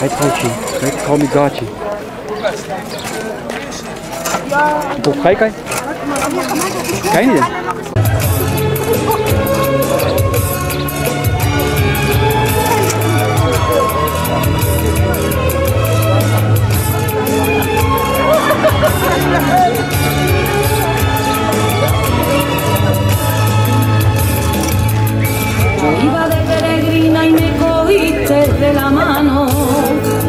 Kijk koutje, kijk kalmi gaatje. Op kijk kijk. Kijk niet. Viva de peregrina y me cogiste de la mano.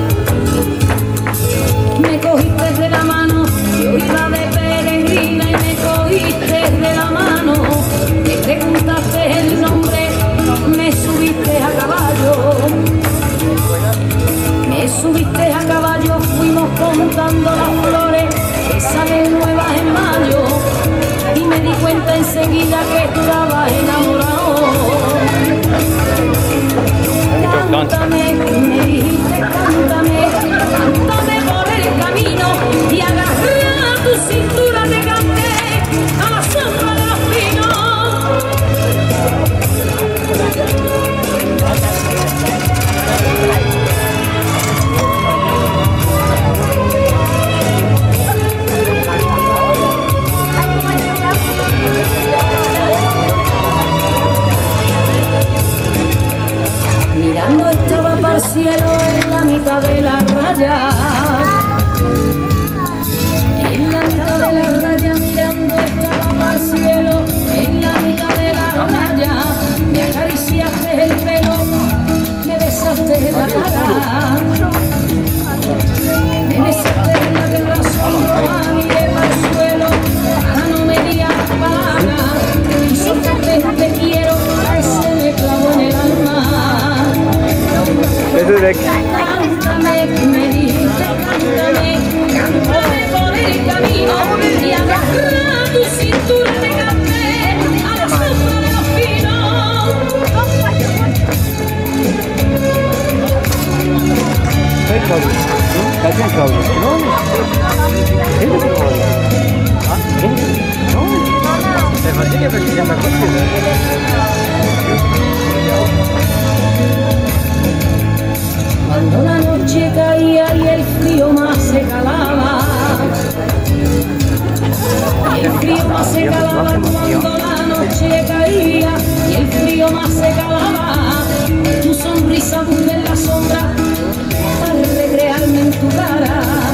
Cuando la noche caía y el frío más se calaba. Y el frío más se calaba cuando la noche caía y el frío más se calaba. Tu sonrisa busca en la sombra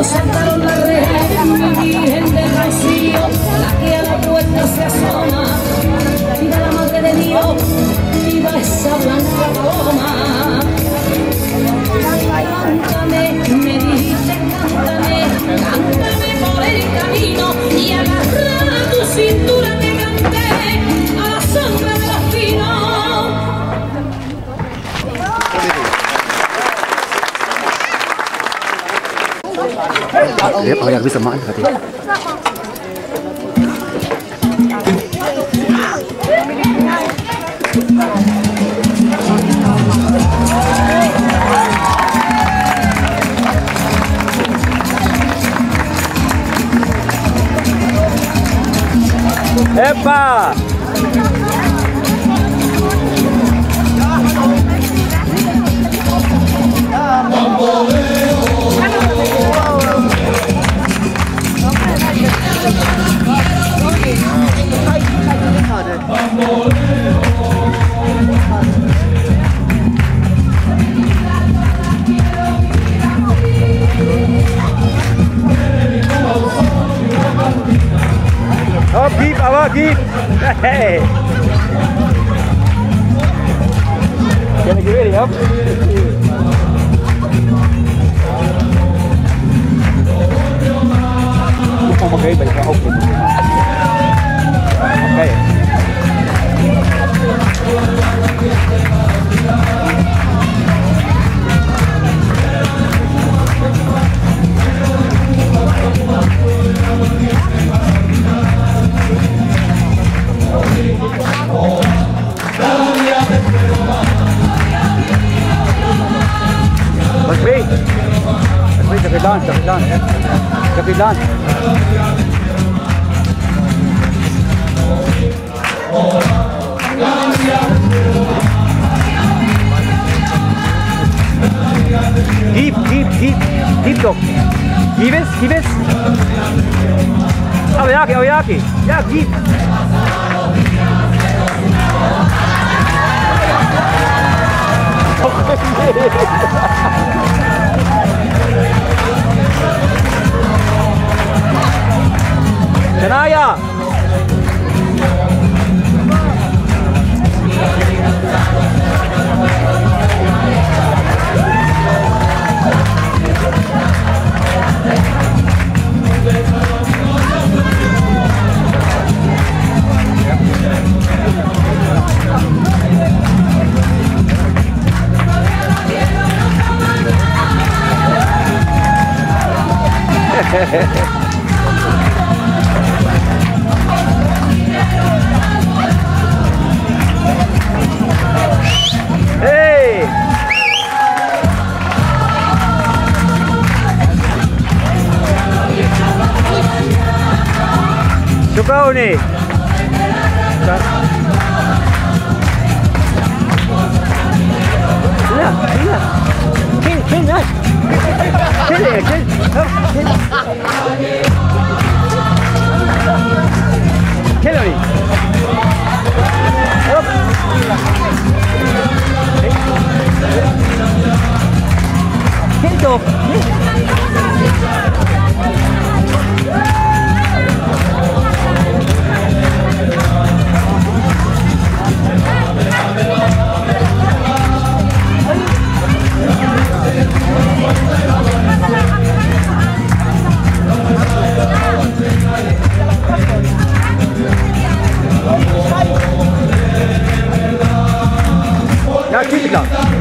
cuando saltaron las rejas. Mi virgen del rocío, la que a la puerta se asoma. Viva la madre de Dios, viva esa blanca paloma. Cántame, me dijiste, cántame, cántame por el camino y agarra tu cintura Dia oh yang bisa main tadi. Epa! Vamos, Up keep, up keep. Hey. Gonna get ready, up. Okay, mo kayo, balik ako. Okay bem, Capitan, Capitan. Capitan. Eh. Gib, gib, gib, gib doch. Gib es, gib es. Aoyaki, Aoyaki. Ja, gib. Janaya. Hey! Sukauni. Sila, sila. Kill, that. Kill it, kill. Oh, kill. Up. Kill dog. Kill. 野球時間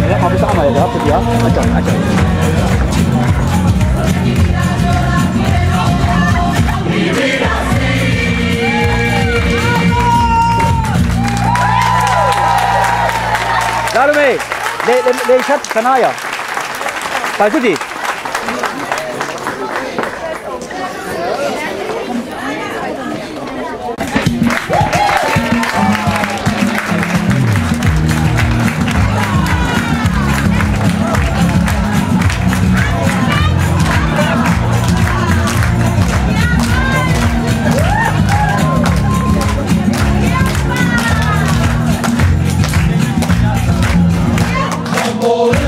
내가 밥을 싸놔야 돼. 드디어. 아죠, 아죠. 나름의 내, 내, 내 샷, 가나요? 발수지? amor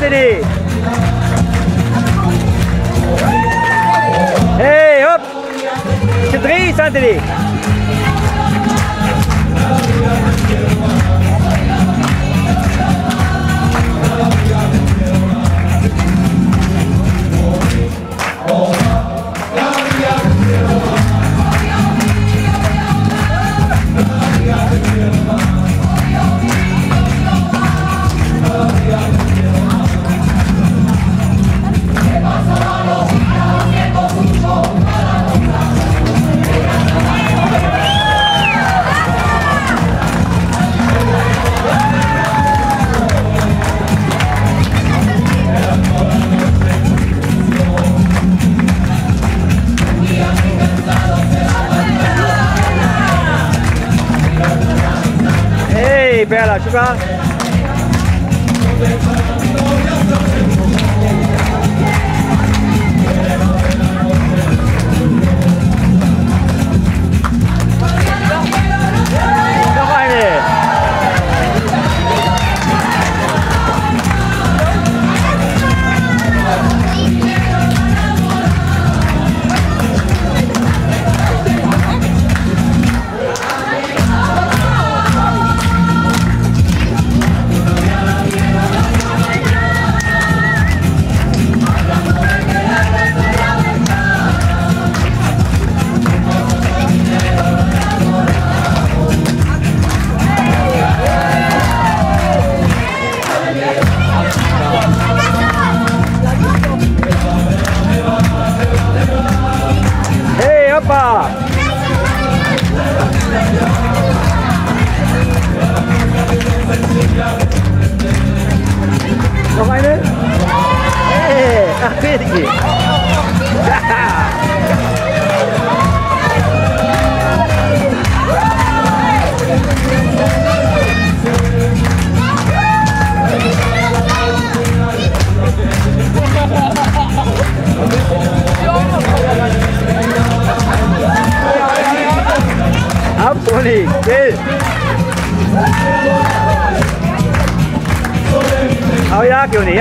Santini! Hey, hop! Gedrie, Santini! Hey,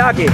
aquí.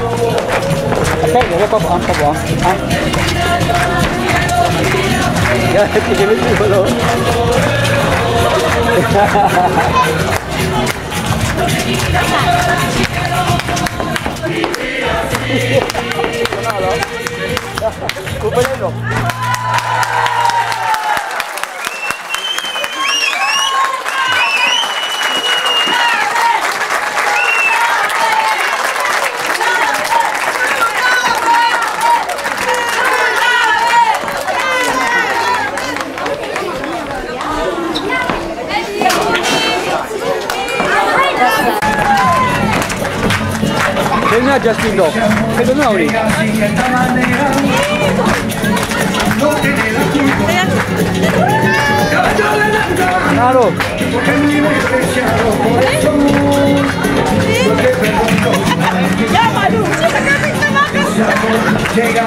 Sir, gak apa-apa, apa ya, dulu. Hahaha. Dong. no era Justin Dog, pero no ahorita. Claro. Llega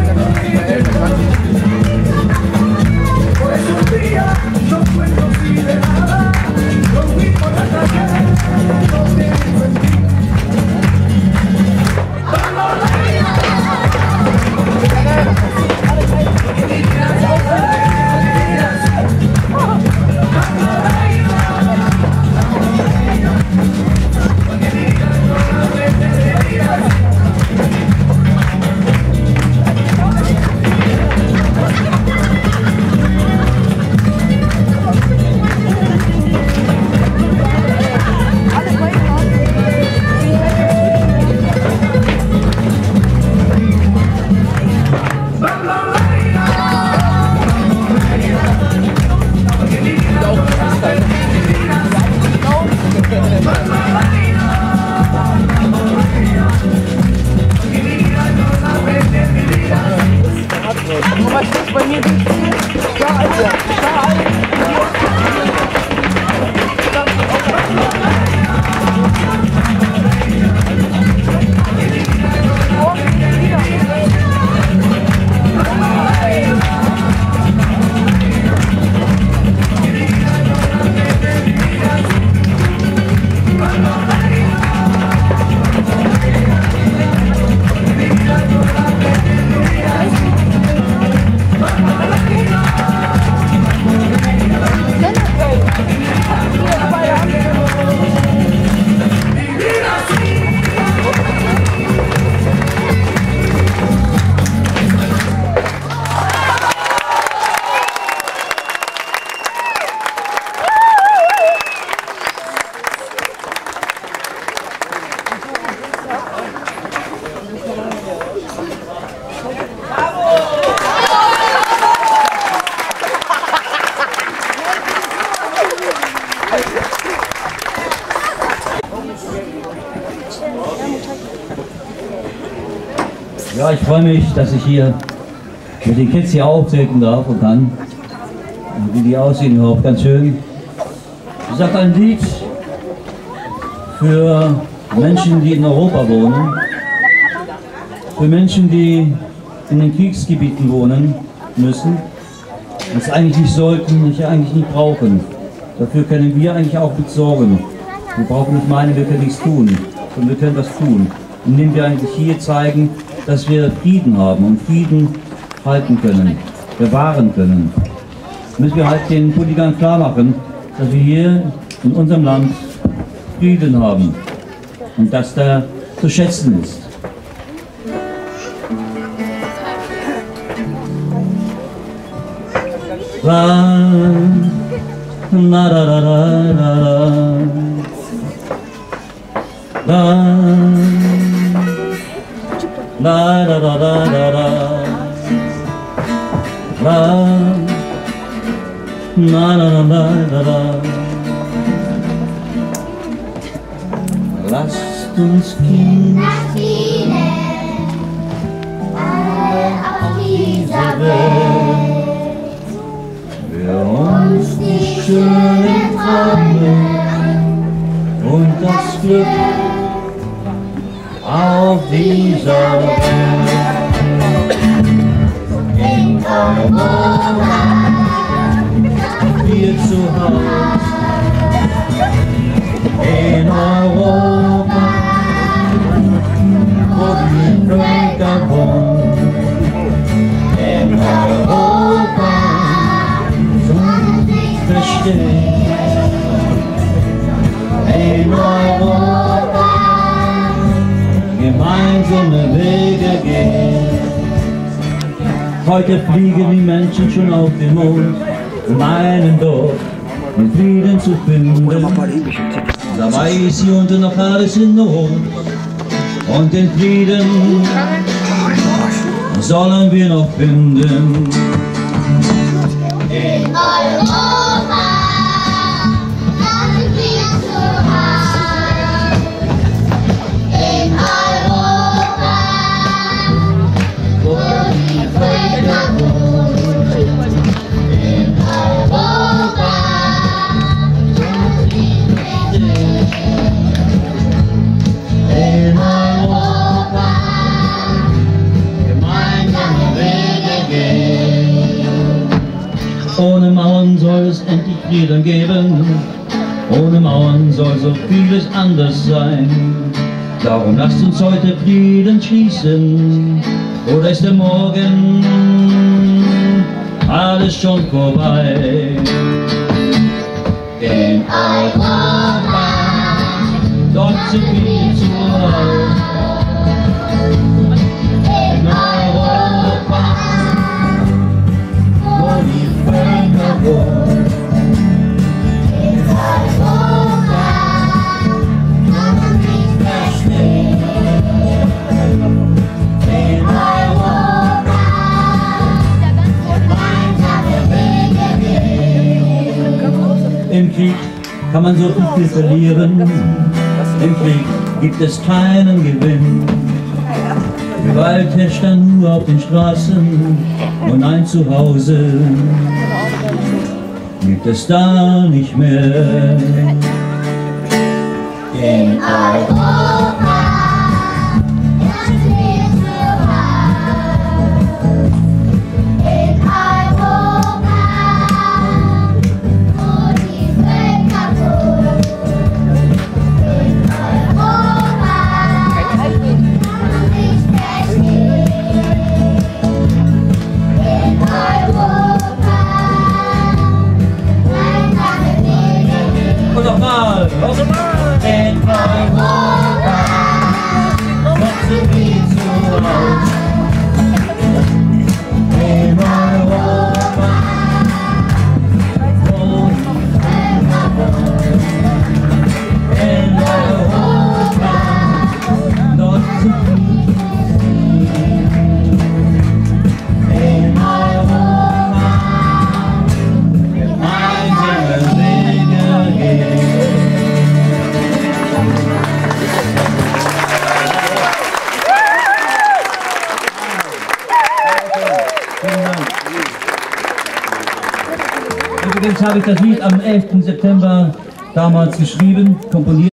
freue mich, dass ich hier mit den Kids hier auftreten darf und kann. Und wie die aussehen überhaupt ganz schön. Ich sage ein Lied für Menschen, die in Europa wohnen. Für Menschen, die in den Kriegsgebieten wohnen müssen. Das eigentlich nicht sollten, nicht eigentlich nicht brauchen. Dafür können wir eigentlich auch mit sorgen. Wir brauchen nicht meinen, wir können nichts tun. Und wir können das tun. Indem wir eigentlich hier zeigen, dass wir Frieden haben und Frieden halten können, bewahren können. Müssen wir halt den Politikern klar machen, dass wir hier in unserem Land Frieden haben und dass der zu schätzen ist. La, la, la, la, la, la. La, la Lasst uns Kinder dieser Welt für uns die schönen Träume und das Glück auf dieser Welt. Heute fliegen die Menschen schon auf den Mond, meinen dort den Frieden zu finden. Dabei ist hier unten noch alles in Not und den Frieden sollen wir noch finden. In Europa, Frieden geben. Ohne Mauern soll so vieles anders sein. Darum lasst uns heute Frieden schließen. Oder ist der Morgen alles schon vorbei? In Europa, dort sind wir zu Hause. Im Krieg kann man so viel verlieren. Im Krieg gibt es keinen Gewinn. Gewalt herrscht dann nur auf den Straßen und ein Zuhause gibt es da nicht mehr. In Europa, dort sind habe ich das Lied am 11. September damals geschrieben, komponiert.